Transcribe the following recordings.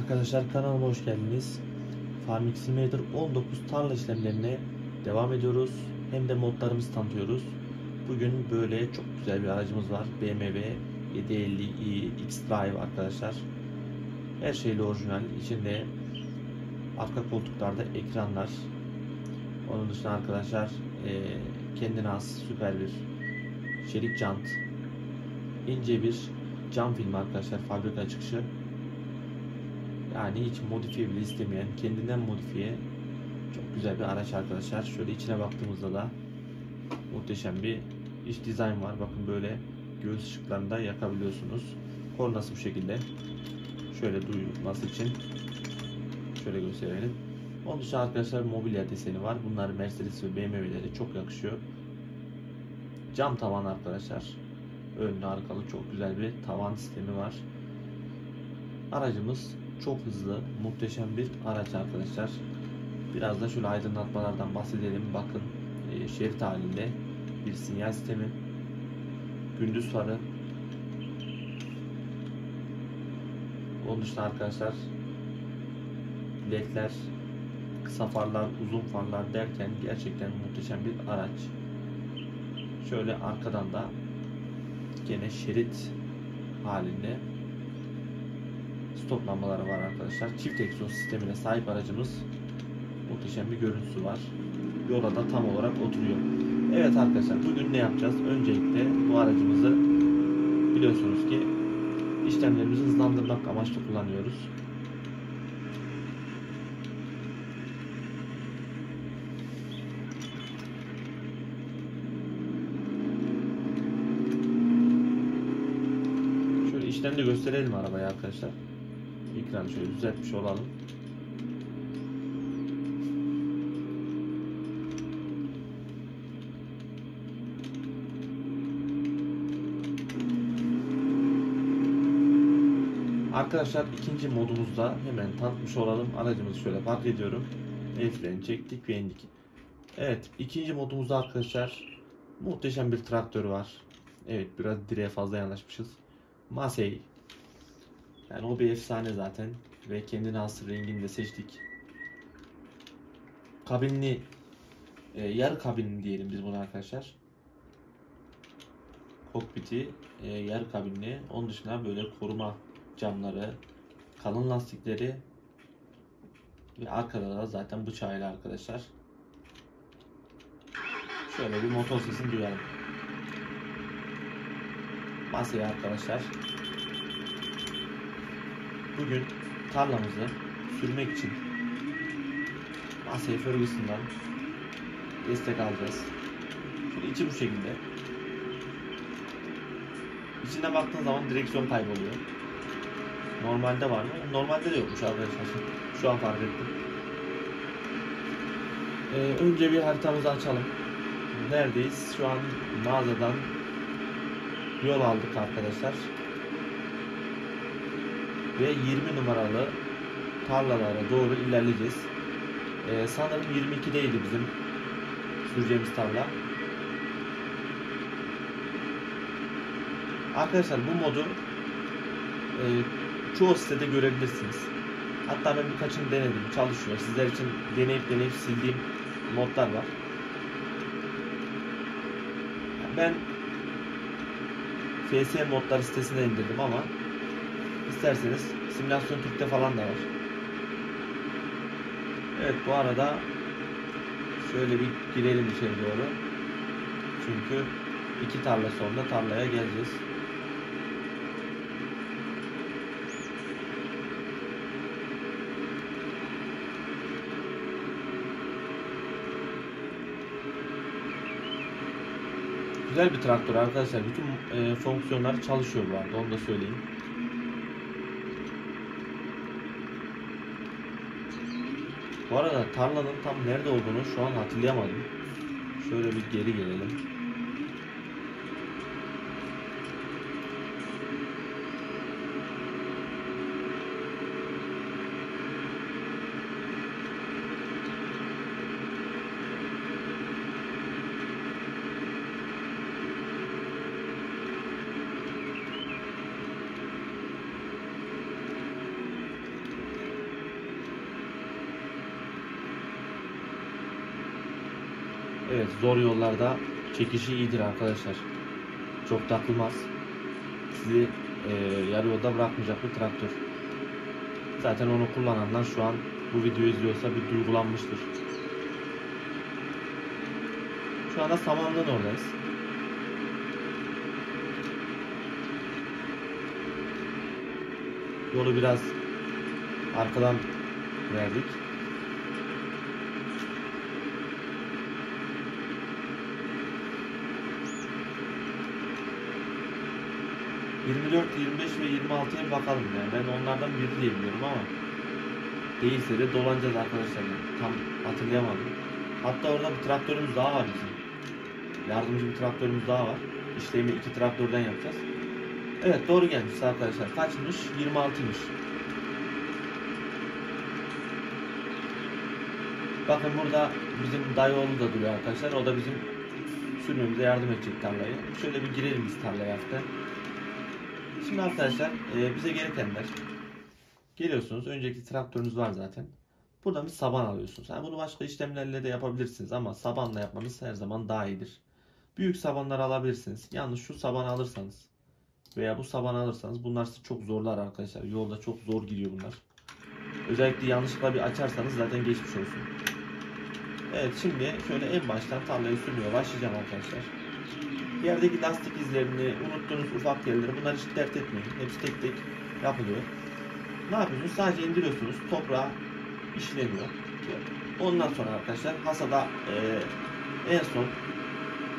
Arkadaşlar kanalıma hoş geldiniz. Farming Simulator 19 tarla işlemlerine devam ediyoruz. Hem de modlarımızı tanıtıyoruz. Bugün böyle çok güzel bir aracımız var. BMW 750i X-Drive arkadaşlar. Her şeyle orijinal. İçinde arka koltuklarda ekranlar. Onun dışında arkadaşlar eee, kendine has süper bir çelik jant. ince bir cam film arkadaşlar fabrika çıkışı. Yani hiç modifiye bile istemeyen, kendinden modifiye çok güzel bir araç arkadaşlar. Şöyle içine baktığımızda da muhteşem bir iç dizayn var. Bakın böyle göğüs ışıklarını da yakabiliyorsunuz. Kornası bu şekilde. Şöyle duyulması için şöyle gösterelim. Onun dışında arkadaşlar mobilya deseni var. Bunlar Mercedes ve BMW'lere çok yakışıyor. Cam tavan arkadaşlar. Önlü arkalı çok güzel bir tavan sistemi var. Aracımız çok hızlı, muhteşem bir araç arkadaşlar. Biraz da şöyle aydınlatmalardan bahsedelim. Bakın e, şerit halinde bir sinyal sistemi. Gündüz farı. Onun dışında arkadaşlar ledler, kısa farlar, uzun farlar derken gerçekten muhteşem bir araç. Şöyle arkadan da gene şerit halinde stop lambaları var arkadaşlar. Çift egzoz sistemine sahip aracımız muhteşem bir görüntüsü var. Yola da tam olarak oturuyor. Evet arkadaşlar bugün ne yapacağız? Öncelikle bu aracımızı biliyorsunuz ki işlemlerimizi hızlandırmak amaçlı kullanıyoruz. Şöyle işten de gösterelim arabayı arkadaşlar. Ekranı şöyle düzeltmiş olalım. Arkadaşlar ikinci modumuzda hemen tanıtmış olalım. Aracımızı şöyle park ediyorum. El çektik ve indik. Evet ikinci modumuzda arkadaşlar muhteşem bir traktör var. Evet biraz direğe fazla yanaşmışız. Masey yani o bir efsane zaten ve kendine has rengini de seçtik. Kabinli e, yarı kabinli diyelim biz buna arkadaşlar. Kokpiti e, yarı kabinli. Onun dışında böyle koruma camları, kalın lastikleri ve arkada da zaten bıçağıyla arkadaşlar. Şöyle bir motor sesini duyalım. Masaya arkadaşlar Bugün tarlamızı sürmek için Massey Ferguson'dan destek alacağız. Şöyle içi bu şekilde. İçine baktığın zaman direksiyon kayboluyor. Normalde var mı? Normalde de yokmuş arkadaşlar. Şu an fark ettim. Ee, önce bir haritamızı açalım. Neredeyiz? Şu an mağazadan yol aldık arkadaşlar ve 20 numaralı tarlalara doğru ilerleyeceğiz. Ee, sanırım 22'deydi bizim süreceğimiz tarla. Arkadaşlar bu modu e, çoğu sitede görebilirsiniz. Hatta ben birkaçını denedim. Çalışıyor. Sizler için deneyip deneyip sildiğim modlar var. Ben FS modlar sitesine indirdim ama İsterseniz simülasyon Türk'te falan da var. Evet bu arada şöyle bir girelim içeri doğru. Çünkü iki tarla sonra tarlaya geleceğiz. Güzel bir traktör arkadaşlar. Bütün e, fonksiyonlar çalışıyor bu arada. Onu da söyleyeyim. Bu arada tarlanın tam nerede olduğunu şu an hatırlayamadım. Şöyle bir geri gelelim. Evet zor yollarda çekişi iyidir arkadaşlar. Çok takılmaz. Sizi e, yarı yolda bırakmayacak bir traktör. Zaten onu kullananlar şu an bu videoyu izliyorsa bir duygulanmıştır. Şu anda Samanlı'nın oradayız. Yolu biraz arkadan verdik. ...24, 25 ve 26'ya bir bakalım yani. Ben onlardan biri diye biliyorum ama... ...değilse de dolanacağız arkadaşlar. Tam hatırlayamadım. Hatta orada bir traktörümüz daha var bizim. Yardımcı bir traktörümüz daha var. İşlemi iki traktörden yapacağız. Evet doğru gelmiş arkadaşlar. Kaçmış? 26'ymış. Bakın burada bizim dayıoğlu da duruyor arkadaşlar. O da bizim sürmemize yardım edecek tarlayı. Şöyle bir girelim biz tarlaya hafiften. Şimdi arkadaşlar e, bize gerekenler geliyorsunuz. Önceki traktörünüz var zaten. Buradan bir saban alıyorsunuz. Yani bunu başka işlemlerle de yapabilirsiniz ama sabanla yapmanız her zaman daha iyidir. Büyük sabanlar alabilirsiniz. Yalnız şu sabanı alırsanız veya bu sabanı alırsanız bunlar sizi çok zorlar arkadaşlar. Yolda çok zor gidiyor bunlar. Özellikle yanlışlıkla bir açarsanız zaten geçmiş olsun. Evet şimdi şöyle en baştan tarlayı sürmeye başlayacağım arkadaşlar. Yerdeki lastik izlerini, unuttuğunuz ufak yerleri bunları hiç dert etmeyin. Hepsi tek tek yapılıyor. Ne yapıyorsunuz? Sadece indiriyorsunuz. Toprağa işleniyor. Ondan sonra arkadaşlar hasada e, en son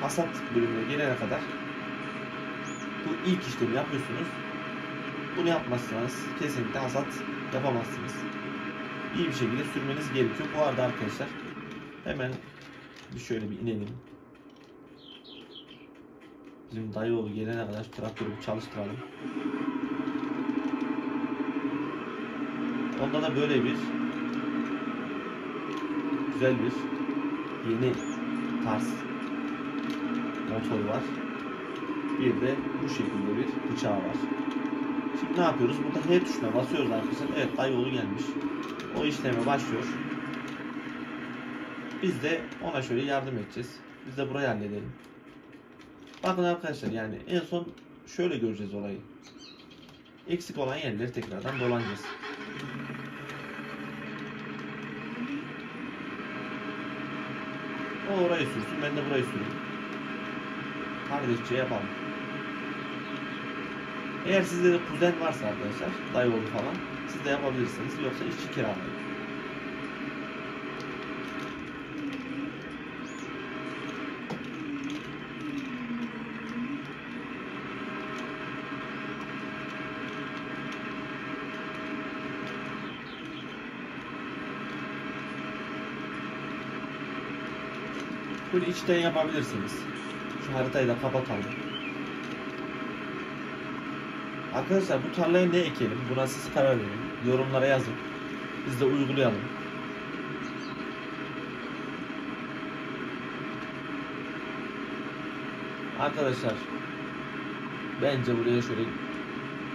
hasat bölümüne gelene kadar bu ilk işlemi yapıyorsunuz. Bunu yapmazsanız kesinlikle hasat yapamazsınız. İyi bir şekilde sürmeniz gerekiyor. Bu arada arkadaşlar hemen bir şöyle bir inelim. Bizim dayıoğlu gelene kadar şu traktörü bir çalıştıralım. Onda da böyle bir güzel bir yeni tarz motor var. Bir de bu şekilde bir bıçağı var. Şimdi ne yapıyoruz? Burada H tuşuna basıyoruz arkadaşlar. Evet dayıoğlu gelmiş. O işleme başlıyor. Biz de ona şöyle yardım edeceğiz. Biz de burayı halledelim. Bakın arkadaşlar yani en son şöyle göreceğiz olayı. Eksik olan yerleri tekrardan dolanacağız. O orayı sürsün, ben de burayı süreyim. Kardeşçe yapalım. Eğer sizde de kuzen varsa arkadaşlar, dayıoğlu falan, siz de yapabilirsiniz. Yoksa işçi kiralayın. Bunu içten yapabilirsiniz. Şu haritayı da kapatalım. Arkadaşlar bu tarlaya ne ekelim? Buna siz karar verin. Yorumlara yazın. Biz de uygulayalım. Arkadaşlar bence buraya şöyle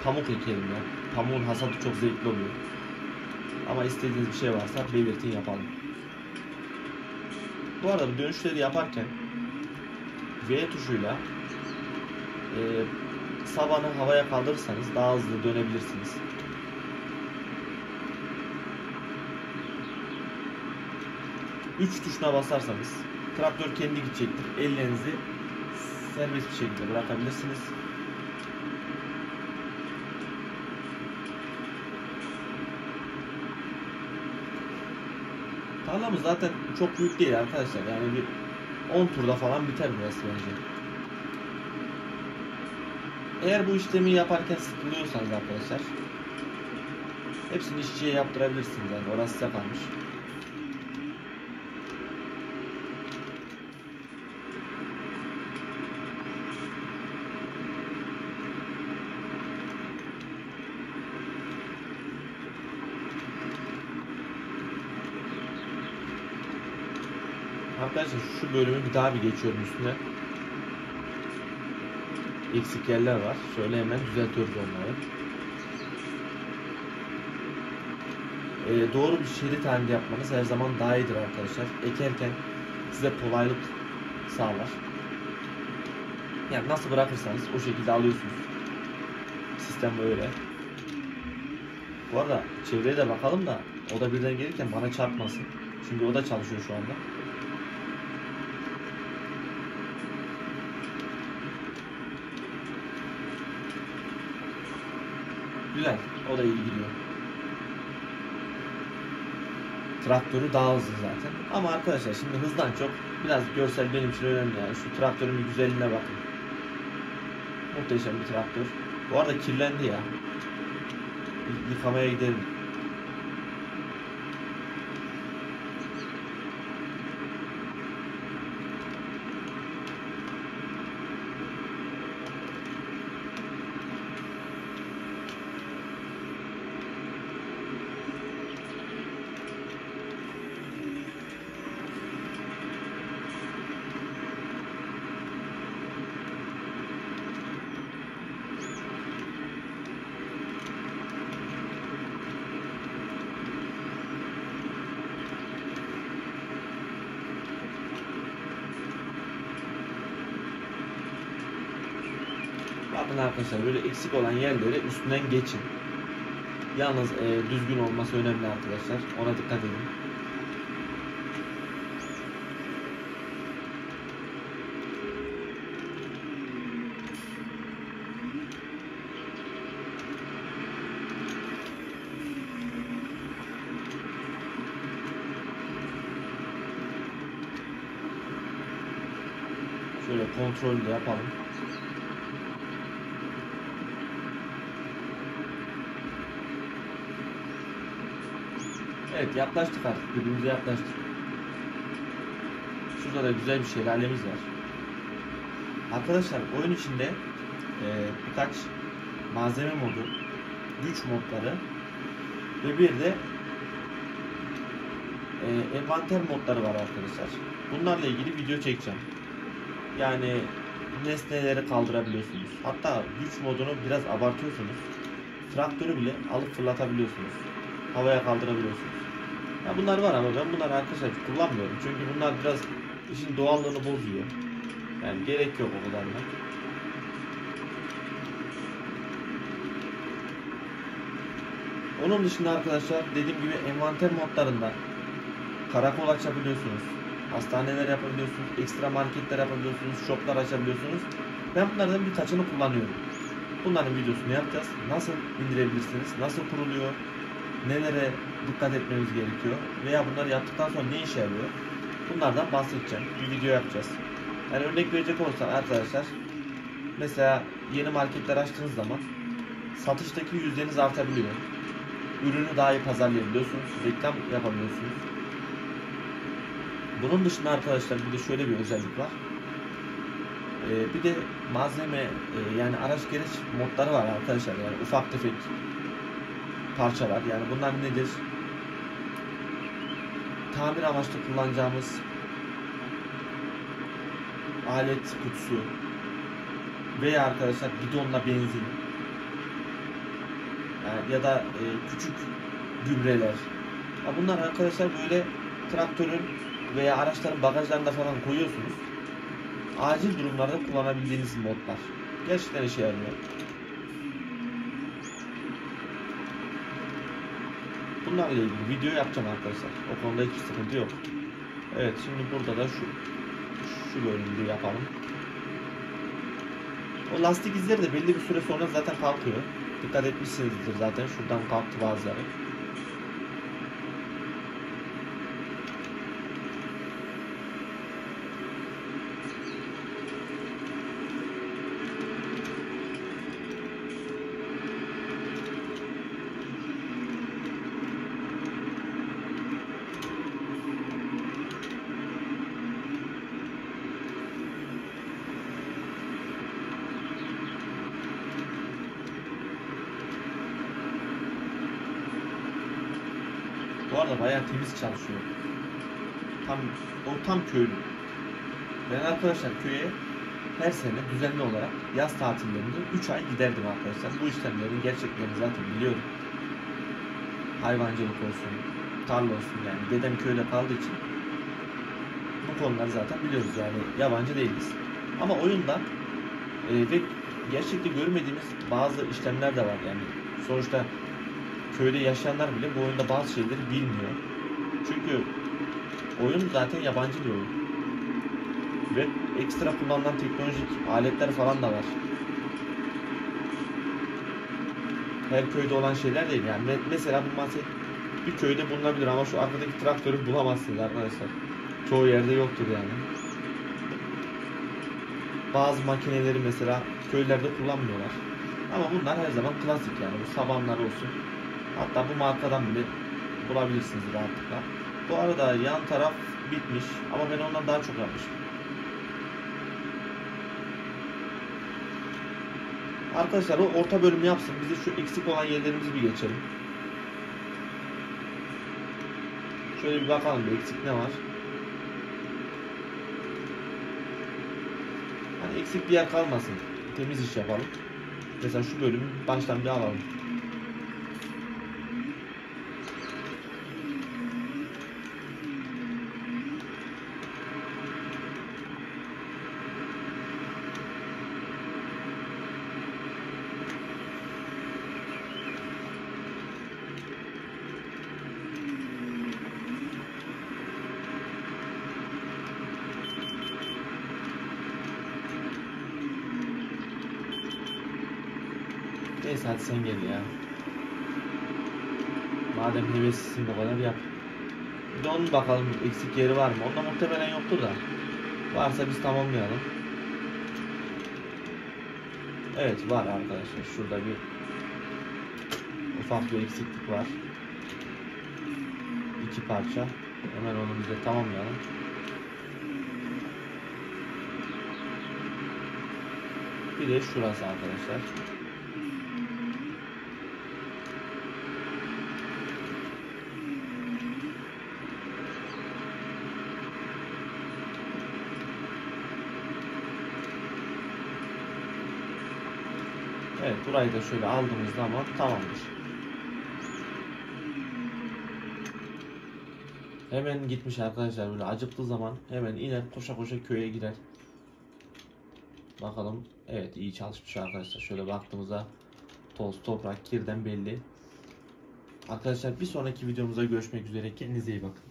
pamuk ekelim ya. Pamuğun hasadı çok zevkli oluyor. Ama istediğiniz bir şey varsa belirtin yapalım. Bu arada bu dönüşleri yaparken V tuşuyla e, sabanı havaya kaldırırsanız daha hızlı dönebilirsiniz. Üç tuşuna basarsanız traktör kendi gidecektir. Ellerinizi serbest bir şekilde bırakabilirsiniz. Tarlamız zaten çok büyük değil arkadaşlar. Yani bir 10 turda falan biter burası bence. Eğer bu işlemi yaparken sıkılıyorsanız arkadaşlar hepsini işçiye yaptırabilirsiniz yani orası size kalmış. Arkadaşlar şu bölümü bir daha bir geçiyorum üstüne. Eksik yerler var. Şöyle hemen düzeltiyoruz onları. Ee, doğru bir şerit halinde yapmanız her zaman daha iyidir arkadaşlar. Ekerken size kolaylık sağlar. Yani nasıl bırakırsanız o şekilde alıyorsunuz. Sistem böyle. Bu arada çevreye de bakalım da o da birden gelirken bana çarpmasın. Çünkü o da çalışıyor şu anda. Güzel. O da iyi gidiyor. Traktörü daha hızlı zaten. Ama arkadaşlar şimdi hızdan çok biraz görsel benim için önemli yani. Şu traktörün bir güzelliğine bakın. Muhteşem bir traktör. Bu arada kirlendi ya. Yıkamaya gidelim. Bakın arkadaşlar böyle eksik olan yerlere üstünden geçin. Yalnız e, düzgün olması önemli arkadaşlar. Ona dikkat edin. Şöyle kontrol de yapalım. Evet yaklaştık artık. Birbirimize yaklaştık. Şurada da güzel bir şelalemiz var. Arkadaşlar oyun içinde e, birkaç malzeme modu, güç modları ve bir de e, envanter modları var arkadaşlar. Bunlarla ilgili video çekeceğim. Yani nesneleri kaldırabiliyorsunuz. Hatta güç modunu biraz abartıyorsunuz. Traktörü bile alıp fırlatabiliyorsunuz. Havaya kaldırabiliyorsunuz. Ya bunlar var ama ben bunları arkadaşlar kullanmıyorum. Çünkü bunlar biraz işin doğallığını bozuyor. Yani gerek yok o kadarına. Onun dışında arkadaşlar dediğim gibi envanter modlarında karakol açabiliyorsunuz. Hastaneler yapabiliyorsunuz, ekstra marketler yapabiliyorsunuz, shoplar açabiliyorsunuz. Ben bunlardan birkaçını kullanıyorum. Bunların videosunu yapacağız. Nasıl indirebilirsiniz, nasıl kuruluyor, nelere dikkat etmemiz gerekiyor veya bunları yaptıktan sonra ne işe yarıyor? Bunlardan bahsedeceğim. Bir video yapacağız. Yani örnek verecek olursak arkadaşlar mesela yeni marketler açtığınız zaman satıştaki yüzdeniz artabiliyor. Ürünü daha iyi pazarlayabiliyorsunuz. Reklam yapabiliyorsunuz. Bunun dışında arkadaşlar bir de şöyle bir özellik var. Ee, bir de malzeme e, yani araç gereç modları var arkadaşlar yani ufak tefek parçalar yani bunlar nedir? Tamir amaçlı kullanacağımız alet kutusu veya arkadaşlar bidonla benzin yani ya da e, küçük gübreler. Ya bunlar arkadaşlar böyle traktörün veya araçların bagajlarında falan koyuyorsunuz. Acil durumlarda kullanabildiğiniz modlar. Gerçekten işe yarıyor. Bunlarla ilgili video yapacağım arkadaşlar. O konuda hiç sıkıntı yok. Evet şimdi burada da şu şu bölümü yapalım. O lastik izleri de belli bir süre sonra zaten kalkıyor. Dikkat etmişsinizdir zaten. Şuradan kalktı bazıları. Arada bayağı temiz çalışıyor. Tam o tam köylü. Ben arkadaşlar köye her sene düzenli olarak yaz tatillerinde 3 ay giderdim arkadaşlar. Bu işlemlerin gerçeklerini zaten biliyorum. Hayvancılık olsun, tarla olsun yani dedem köyde kaldığı için Bu konuları zaten biliyoruz yani yabancı değiliz. Ama oyunda e, ve gerçekte görmediğimiz bazı işlemler de var yani. Sonuçta köyde yaşayanlar bile bu oyunda bazı şeyleri bilmiyor. Çünkü oyun zaten yabancı bir oyun. Ve ekstra kullanılan teknolojik aletler falan da var. Her köyde olan şeyler değil yani. Me- Mesela bu masa bir köyde bulunabilir ama şu arkadaki traktörü bulamazsınız arkadaşlar. Çoğu yerde yoktur yani. Bazı makineleri mesela köylerde kullanmıyorlar. Ama bunlar her zaman klasik yani. Bu sabanlar olsun. Hatta bu markadan bile bulabilirsiniz rahatlıkla. Bu arada yan taraf bitmiş ama ben ondan daha çok yapmışım. Arkadaşlar o orta bölümü yapsın. Biz de şu eksik olan yerlerimizi bir geçelim. Şöyle bir bakalım bir eksik ne var. Hani eksik bir yer kalmasın. Temiz iş yapalım. Mesela şu bölümü baştan bir alalım. Sen gel ya. Madem heveslisin bu kadar yap. Bir de onun bakalım eksik yeri var mı? Onda muhtemelen yoktur da. Varsa biz tamamlayalım. Evet var arkadaşlar. Şurada bir ufak bir eksiklik var. İki parça. Hemen onu bize tamamlayalım. Bir de şurası arkadaşlar. Evet burayı da şöyle aldığımız zaman tamamdır. Hemen gitmiş arkadaşlar böyle acıktığı zaman hemen iner koşa koşa köye gider. Bakalım evet iyi çalışmış arkadaşlar. Şöyle baktığımızda toz, toprak, kirden belli. Arkadaşlar bir sonraki videomuzda görüşmek üzere. Kendinize iyi bakın.